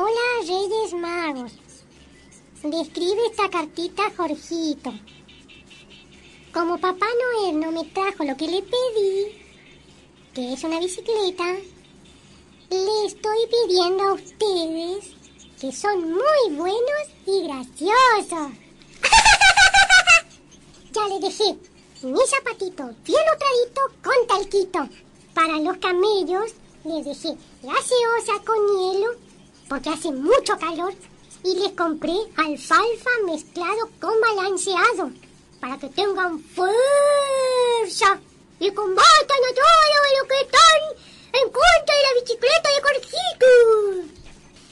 Hola, Reyes Magos. Le escribe esta cartita a Jorgito. Como Papá Noel no me trajo lo que le pedí, que es una bicicleta, le estoy pidiendo a ustedes que son muy buenos y graciosos. ya le dejé mi zapatito bien otradito con talquito. Para los camellos les dejé gaseosa con hielo porque hace mucho calor y les compré alfalfa mezclado con balanceado para que tengan fuerza y combatan a todos los que están en contra de la bicicleta de Jorgito.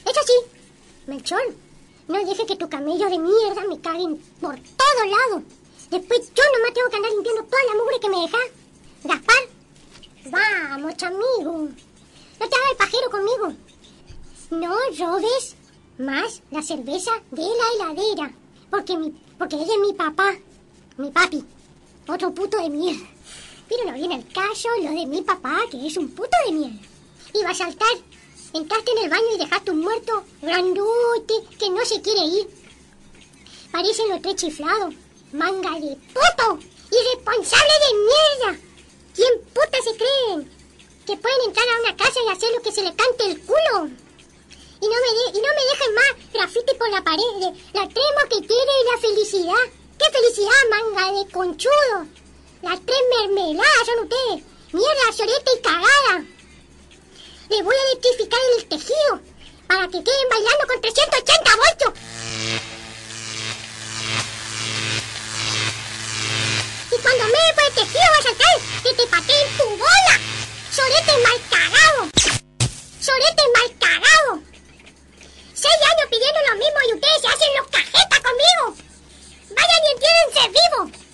Eso sí, Melchor, no deje que tu camello de mierda me caguen por todos lados. Después yo nomás tengo que andar limpiando toda la mugre que me deja. Gaspar, vamos, amigo. No te hagas el pajero conmigo. No robes más la cerveza de la heladera. Porque, mi, porque es mi papá. Mi papi. Otro puto de mierda. Pero no viene el caso lo de mi papá, que es un puto de mierda. Iba a saltar. Entraste en el baño y dejaste un muerto grandote que no se quiere ir. Parecen los tres chiflados. Manga de puto. Irresponsable de mierda. ¿Quién puta se creen? Que pueden entrar a una casa y hacer lo que se le cante el culo. Y no me, de- y no me dejen más grafiti por la pared. La trema que la felicidad. ¿Qué felicidad, manga de conchudo? Las tres mermeladas son ustedes. Mierda, sorete y cagada. Les voy a electrificar el tejido para que queden bailando con 380 voltios. Y cuando me por el tejido vas a saltar que te pateen tu bola. Sorete mal cagado. Sorete mal cagado. Seis años pidiendo lo mismo y ustedes se hacen los cajetas conmigo. Vayan y entiéndense vivo.